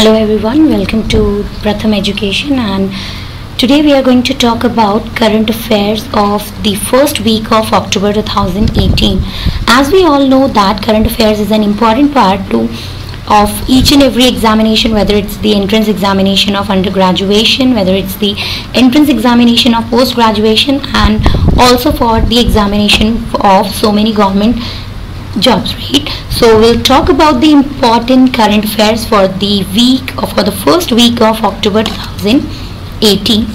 Hello everyone, welcome to Pratham Education and today we are going to talk about current affairs of the first week of October 2018. As we all know that current affairs is an important part to of each and every examination whether it's the entrance examination of undergraduation whether it's the entrance examination of post graduation and also for the examination of so many government jobs right? So we'll talk about the important current affairs for the week or for the first week of october 2018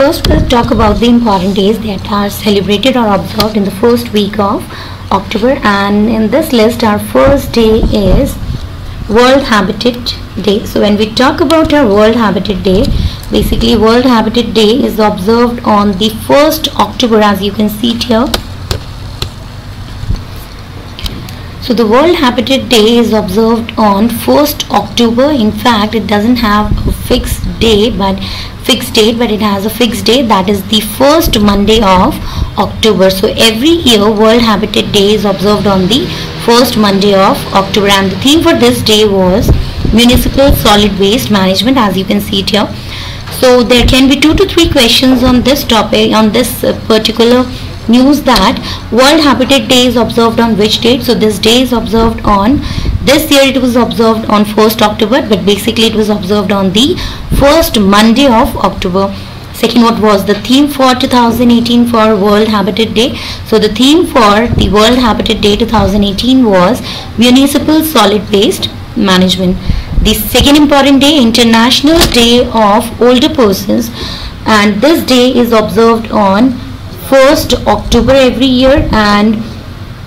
First, we'll talk about the important days that are celebrated or observed in the first week of October and in this list our first day is World Habitat Day. So when we talk about our World Habitat Day, basically World Habitat Day is observed on the 1st October as you can see it here. So the World Habitat Day is observed on 1st October. In fact, it doesn't have a fixed day but fixed date but it has a fixed day that is the first Monday of October. So every year World Habitat Day is observed on the first Monday of October and the theme for this day was Municipal Solid Waste Management as you can see it here. So there can be two to three questions on this topic on this uh, particular news that World Habitat Day is observed on which date. So this day is observed on this year it was observed on 1st October but basically it was observed on the first Monday of October. Second what was the theme for 2018 for World Habitat Day. So the theme for the World Habitat Day 2018 was Municipal Solid Waste Management. The second important day International Day of Older Persons and this day is observed on 1st October every year and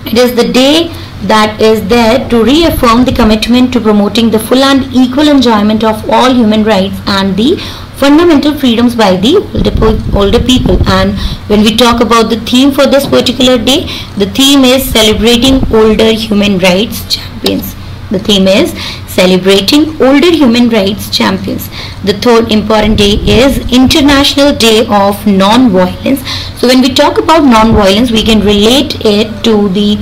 it is the day that is there to reaffirm the commitment to promoting the full and equal enjoyment of all human rights and the fundamental freedoms by the older people. And when we talk about the theme for this particular day the theme is celebrating older human rights champions the theme is celebrating older human rights champions. The third important day is international day of non-violence. So when we talk about non-violence we can relate it to the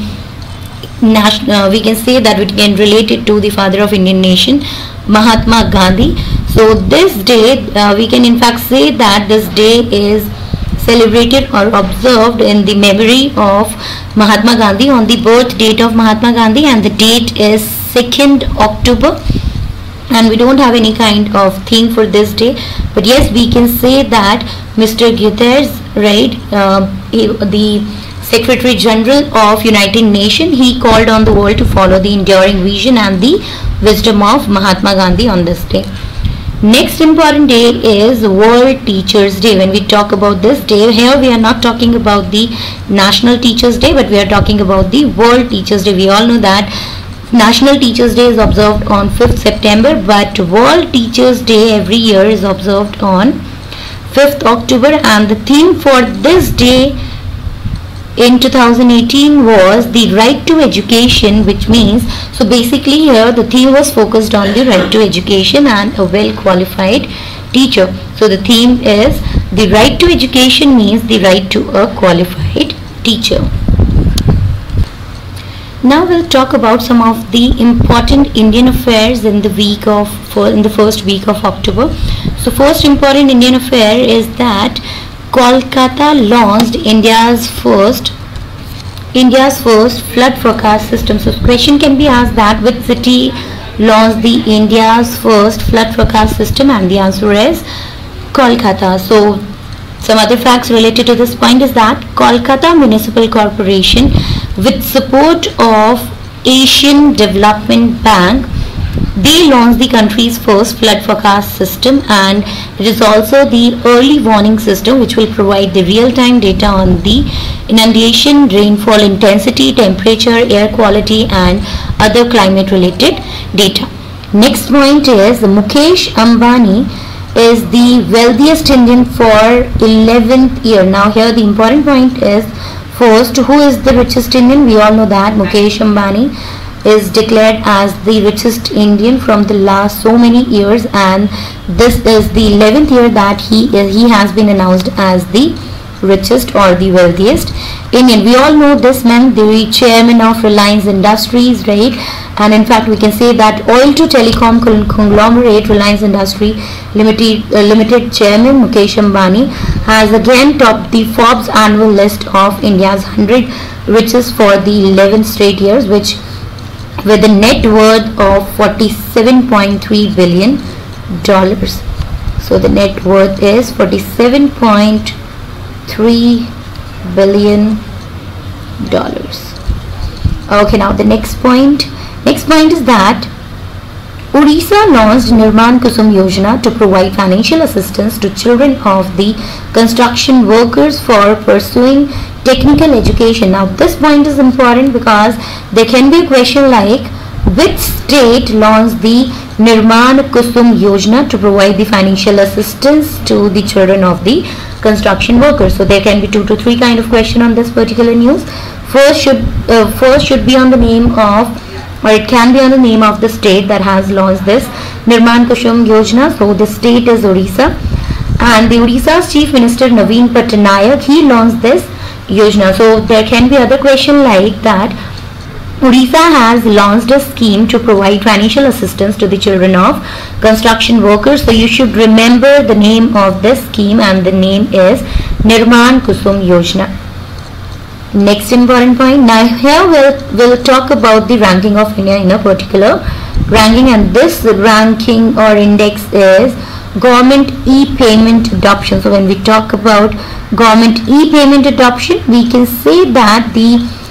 national uh, we can say that we can relate it to the father of Indian nation Mahatma Gandhi. So this day uh, we can in fact say that this day is celebrated or observed in the memory of Mahatma Gandhi on the birth date of Mahatma Gandhi and the date is 2nd October and we don't have any kind of theme for this day but yes we can say that Mr. Guterres right uh, the Secretary General of United Nations, he called on the world to follow the enduring vision and the wisdom of Mahatma Gandhi on this day. Next important day is World Teachers Day. When we talk about this day, here we are not talking about the National Teachers Day, but we are talking about the World Teachers Day. We all know that National Teachers Day is observed on 5th September, but World Teachers Day every year is observed on 5th October and the theme for this day in 2018 was the right to education which means so basically here the theme was focused on the right to education and a well qualified teacher. So the theme is the right to education means the right to a qualified teacher now we'll talk about some of the important Indian affairs in the week of in the first week of October so first important Indian affair is that Kolkata launched India's first India's first flood forecast system. So question can be asked that which city launched the India's first flood forecast system and the answer is Kolkata. So some other facts related to this point is that Kolkata Municipal Corporation with support of Asian Development Bank they launched the country's first flood forecast system and it is also the early warning system which will provide the real-time data on the inundation, rainfall intensity, temperature, air quality and other climate related data. Next point is the Mukesh Ambani is the wealthiest Indian for 11th year. Now here the important point is first who is the richest Indian? We all know that Mukesh Ambani is declared as the richest Indian from the last so many years and this is the 11th year that he is, he has been announced as the richest or the wealthiest Indian. We all know this man, the chairman of Reliance Industries, right? And in fact, we can say that oil to telecom conglomerate Reliance Industry Limited, uh, Limited chairman Mukesh Ambani has again topped the Forbes annual list of India's 100 richest for the 11th straight years, which with a net worth of 47.3 billion dollars. So the net worth is 47.3 3 billion dollars okay now the next point next point is that Odisha launched Nirman Kusum Yojana to provide financial assistance to children of the construction workers for pursuing technical education. Now this point is important because there can be a question like which state launched the Nirman Kusum Yojana to provide the financial assistance to the children of the construction workers. So there can be two to three kind of question on this particular news. First should uh, first should be on the name of or it can be on the name of the state that has launched this Nirman Kusum Yojana. So the state is Odisha and the Odisha's Chief Minister Naveen Patnaik he launched this Yojana. So there can be other question like that Odisha has launched a scheme to provide financial assistance to the children of construction workers. So you should remember the name of this scheme and the name is Nirman Kusum Yojana. Next important point. Now here we'll, we'll talk about the ranking of India in a particular ranking and this ranking or index is government e-payment adoption. So when we talk about government e-payment adoption, we can say that the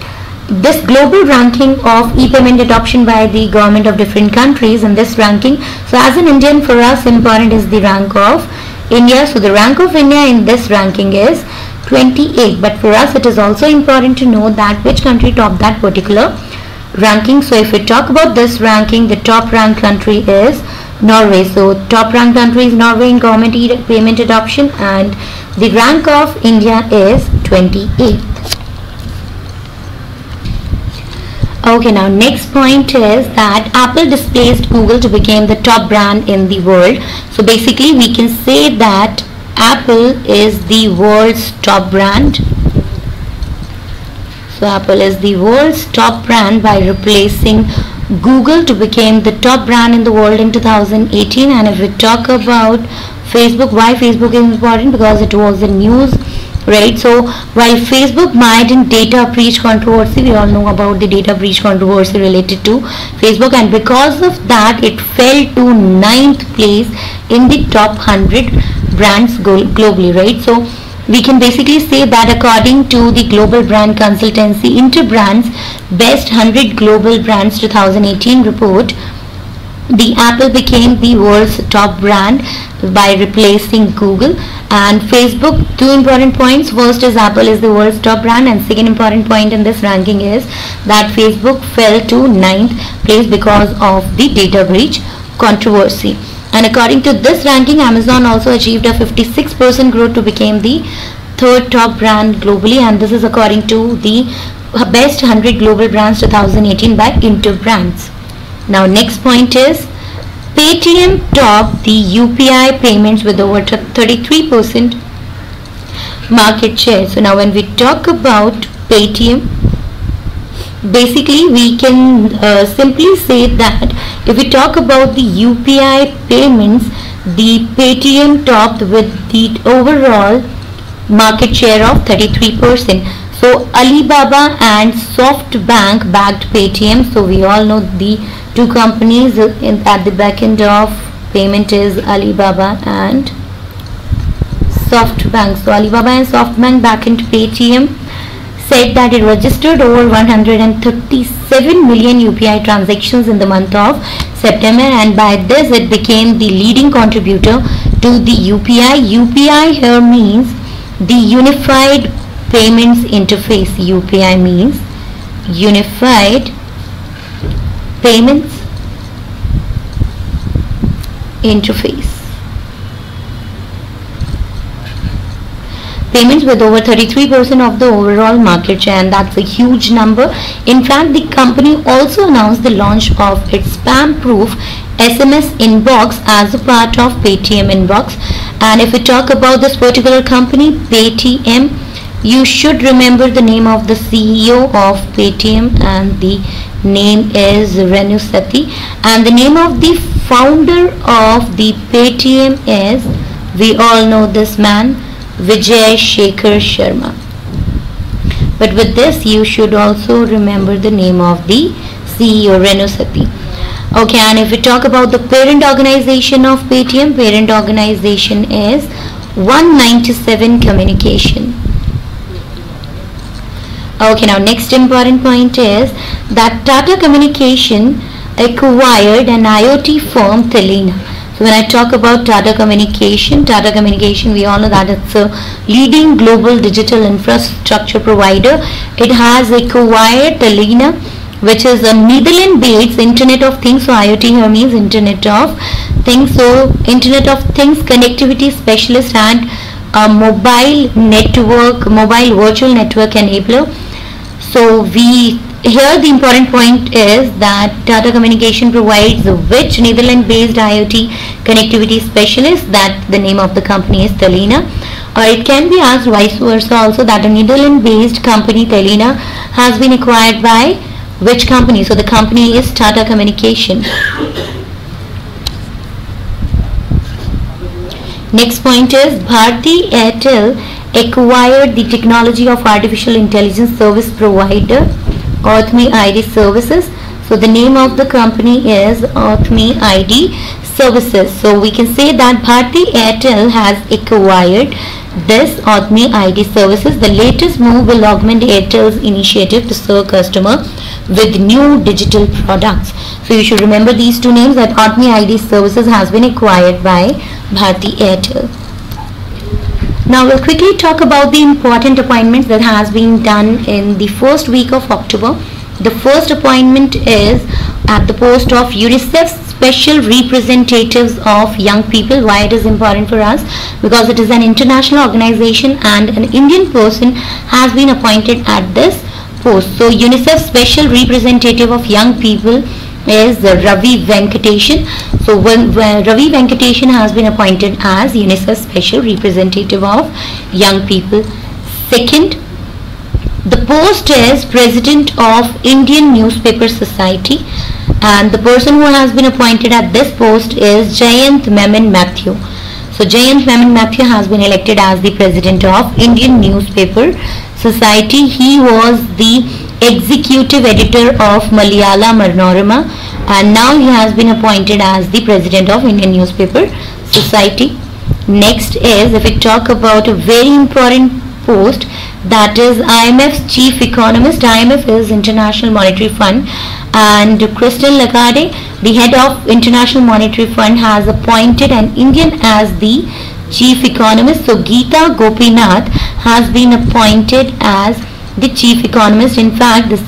this global ranking of e-payment adoption by the government of different countries in this ranking. So as an Indian for us important is the rank of India. So the rank of India in this ranking is 28 but for us it is also important to know that which country topped that particular ranking. So if we talk about this ranking the top ranked country is Norway. So top ranked country is Norway in government e-payment adoption and the rank of India is 28 Okay, now next point is that Apple displaced Google to become the top brand in the world. So basically we can say that Apple is the world's top brand. So Apple is the world's top brand by replacing Google to become the top brand in the world in 2018 and if we talk about Facebook, why Facebook is important because it was the news right? So while facebook might in data breach controversy we all know about the data breach controversy related to facebook and because of that it fell to ninth place in the top 100 brands globally right? So we can basically say that according to the global brand consultancy Interbrands best 100 global brands 2018 report the Apple became the world's top brand by replacing Google. And Facebook two important points. First is Apple is the world's top brand and second important point in this ranking is that Facebook fell to ninth place because of the data breach controversy. And according to this ranking Amazon also achieved a 56% growth to become the third top brand globally. And this is according to the best 100 global brands 2018 by Interbrands. Now next point is Paytm topped the UPI payments with over 33% market share. So now when we talk about Paytm, basically we can uh, simply say that if we talk about the UPI payments, the Paytm topped with the overall market share of 33%. So Alibaba and SoftBank backed Paytm. So we all know the two companies in, at the back end of payment is Alibaba and SoftBank. So Alibaba and SoftBank back into Paytm said that it registered over 137 million UPI transactions in the month of September and by this it became the leading contributor to the UPI. UPI here means the Unified Payments Interface. UPI means Unified payments interface payments with over 33% of the overall market share and that's a huge number. In fact, the company also announced the launch of its spam-proof SMS inbox as a part of Paytm inbox. And if we talk about this particular company, Paytm, you should remember the name of the CEO of Paytm and the name is Renu Sethi. And the name of the founder of the Paytm is we all know this man Vijay Shekhar Sharma. But with this you should also remember the name of the CEO Renu Sethi. Okay and if we talk about the parent organization of Paytm parent organization is One97 communication Okay, now next important point is that Tata Communication acquired an IoT firm Teleena. So when I talk about Tata Communication, Tata Communication, we all know that it's a leading global digital infrastructure provider. It has acquired Teleena, which is a Netherlands-based Internet of Things. So IoT here means Internet of Things. So Internet of Things connectivity specialist and a mobile network, mobile virtual network enabler so we here the important point is that Tata Communication provides which Netherlands based IoT connectivity specialist that the name of the company is Teleena or uh, it can be asked vice versa also that a Netherlands based company Teleena has been acquired by which company? So the company is Tata Communication. Next point is Bharti Airtel acquired the technology of artificial intelligence service provider Authme ID Services. So the name of the company is Authme ID Services. So we can say that Bharti Airtel has acquired this Authme ID Services. The latest move will augment Airtel's initiative to serve customer with new digital products. So you should remember these two names that Authme ID Services has been acquired by Bharti Airtel. Now we'll quickly talk about the important appointments that has been done in the first week of October. The first appointment is at the post of UNICEF Special Representatives of Young People. Why it is important for us? Because it is an international organization and an Indian person has been appointed at this post. So UNICEF Special Representative of Young People is the Ravi Venkatesan. So when, when Ravi Venkatesan has been appointed as UNICEF Special Representative of Young People. Second, the post is President of Indian Newspaper Society and the person who has been appointed at this post is Jayant Mammen Mathew. So Jayant Mammen Mathew has been elected as the President of Indian Newspaper Society. He was the executive editor of Malayala Manorama and now he has been appointed as the president of Indian Newspaper Society. Next is if we talk about a very important post that is IMF's chief economist. IMF is International Monetary Fund and Christine Lagarde, the head of International Monetary Fund has appointed an Indian as the chief economist. So Geeta Gopinath has been appointed as the chief economist. In fact, this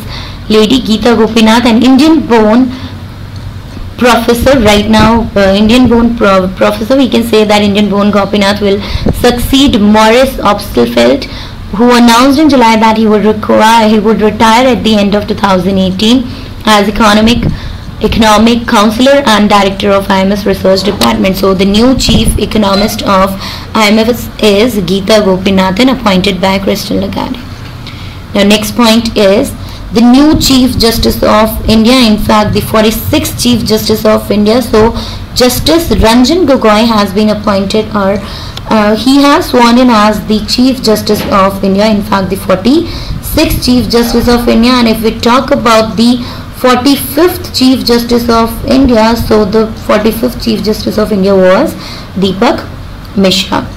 lady Geeta Gopinath, an Indian born professor right now, uh, Indian born pro professor, we can say that Indian born Gopinath will succeed Maurice Obstfeld who announced in July that he would require he would retire at the end of 2018 as economic economic counselor and director of IMF research department so the new chief economist of IMF is Geeta Gopinathan appointed by Christine Lagarde now next point is the new Chief Justice of India, in fact the 46th Chief Justice of India. So Justice Ranjan Gogoi has been appointed or uh, he has sworn in as the Chief Justice of India, in fact the 46th Chief Justice of India and if we talk about the 45th Chief Justice of India, so the 45th Chief Justice of India was Deepak Mishra.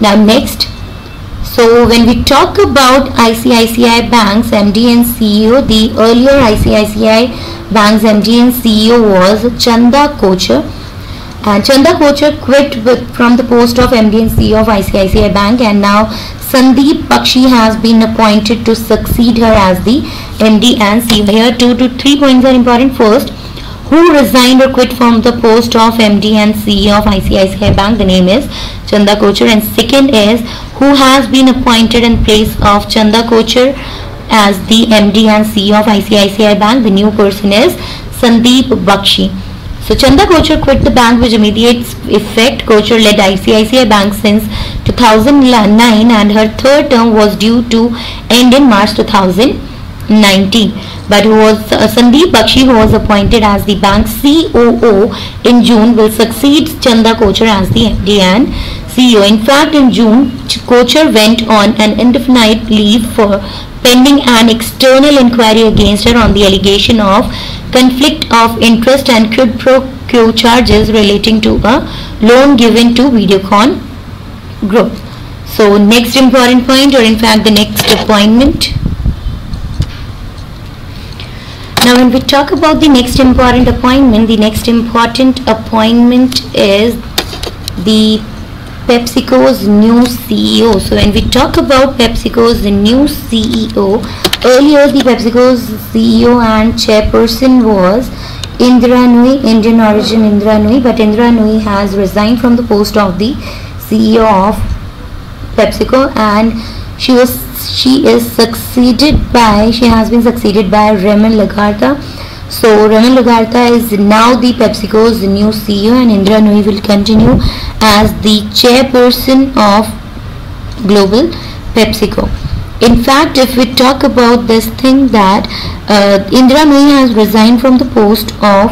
Now next so when we talk about ICICI Bank's MD and CEO, the earlier ICICI Bank's MD and CEO was Chanda Kochhar. And Chanda Kochhar quit with, from the post of MD and CEO of ICICI Bank and now Sandeep Bakshi has been appointed to succeed her as the MD and CEO. Here two to three points are important. First, who resigned or quit from the post of MD and CEO of ICICI Bank. The name is Chanda Kochhar. And second is who has been appointed in place of Chanda Kochhar as the MD and CEO of ICICI Bank. The new person is Sandeep Bakshi. So Chanda Kochhar quit the bank with immediate effect. Kochhar led ICICI Bank since 2009 and her third term was due to end in March 2019. But who was uh, Sandeep Bakshi who was appointed as the bank COO in June will succeed Chanda Kochhar as the MD and CEO. In fact, in June, Kochhar went on an indefinite leave for pending an external inquiry against her on the allegation of conflict of interest and quid pro quo charges relating to a loan given to Videocon group. So next important point or in fact the next appointment. Now when we talk about the next important appointment, the next important appointment is the PepsiCo's new CEO. So when we talk about PepsiCo's new CEO, earlier the PepsiCo's CEO and chairperson was Indra Nooyi, Indian origin Indra Nooyi, but Indra Nooyi has resigned from the post of the CEO of PepsiCo and she was she is succeeded by she has been succeeded by Raymond Laguarta so Raymond Laguarta is now the PepsiCo's new CEO and Indra Nooyi will continue as the chairperson of Global PepsiCo. In fact, if we talk about this thing that uh, Indra Nooyi has resigned from the post of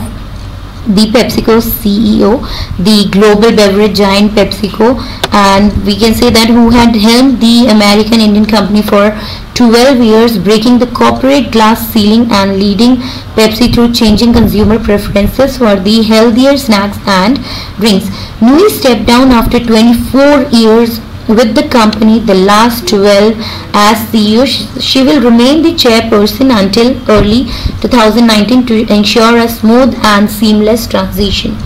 the PepsiCo CEO, the global beverage giant PepsiCo, and we can say that who had helmed the American Indian company for 12 years, breaking the corporate glass ceiling and leading Pepsi through changing consumer preferences for the healthier snacks and drinks. Nooyi stepped down after 24 years with the company the last 12 as CEO. She will remain the chairperson until early 2019 to ensure a smooth and seamless transition.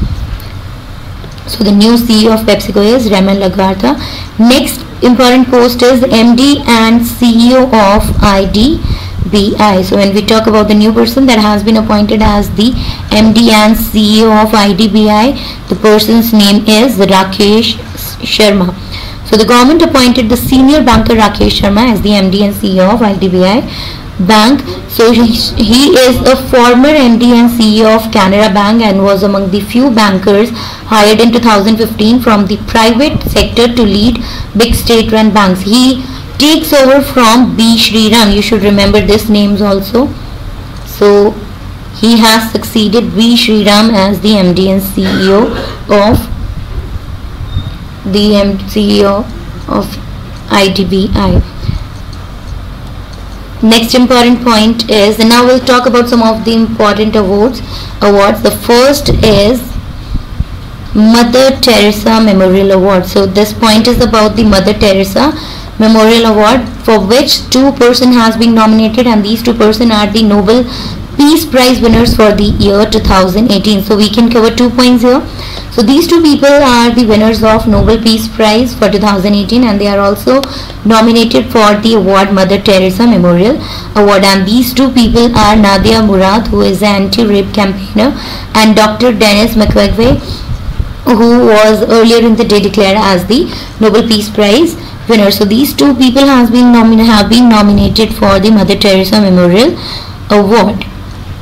So the new CEO of PepsiCo is Raymond Laguarta. Next important post is MD and CEO of IDBI. So when we talk about the new person that has been appointed as the MD and CEO of IDBI, the person's name is Rakesh Sharma. So the government appointed the senior banker Rakesh Sharma as the MD and CEO of IDBI Bank. So he, is a former MD and CEO of Canara Bank and was among the few bankers hired in 2015 from the private sector to lead big state-run banks. He takes over from B. Sriram. You should remember these names also. So he has succeeded B. Sriram as the MD and CEO of the CEO of IDBI. Next important point is, and now we'll talk about some of the important awards. Awards. The first is Mother Teresa Memorial Award. So this point is about the Mother Teresa Memorial Award for which two person has been nominated and these two person are the Nobel Peace Prize winners for the year 2018. So we can cover two points here. So these two people are the winners of Nobel Peace Prize for 2018 and they are also nominated for the award Mother Teresa Memorial Award and these two people are Nadia Murad who is an anti-rape campaigner and Dr. Denis Mukwege who was earlier in the day declared as the Nobel Peace Prize winner. So these two people has been have been nominated for the Mother Teresa Memorial Award.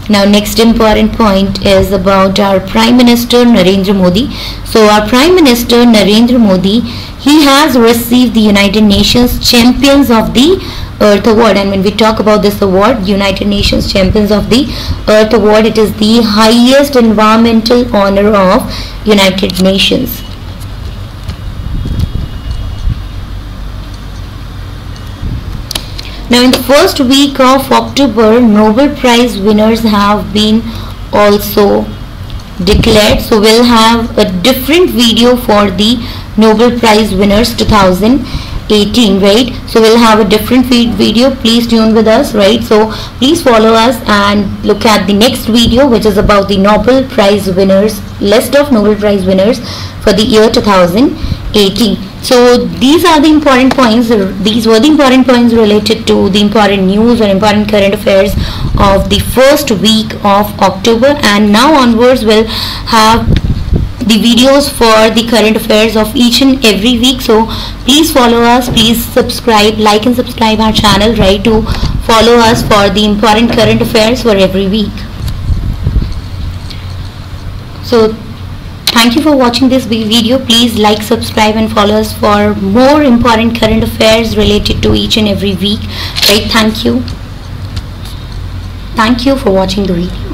Now next important point is about our Prime Minister Narendra Modi. So our Prime Minister Narendra Modi, he has received the United Nations Champions of the Earth Award and when we talk about this award, United Nations Champions of the Earth Award, it is the highest environmental honor of United Nations. Now in the first week of October, Nobel Prize winners have been also declared. So we'll have a different video for the Nobel Prize winners 2018, right? So we'll have a different video. Please tune with us, right? So please follow us and look at the next video which is about the Nobel Prize winners, list of Nobel Prize winners for the year 2018. So these are the important points. Uh, these were the important points related to the important news or important current affairs of the first week of October and now onwards we'll have the videos for the current affairs of each and every week so please follow us please subscribe like and subscribe our channel right to follow us for the important current affairs for every week so thank you for watching this video. Please like subscribe and follow us for more important current affairs related to each and every week. Right thank you. Thank you for watching the video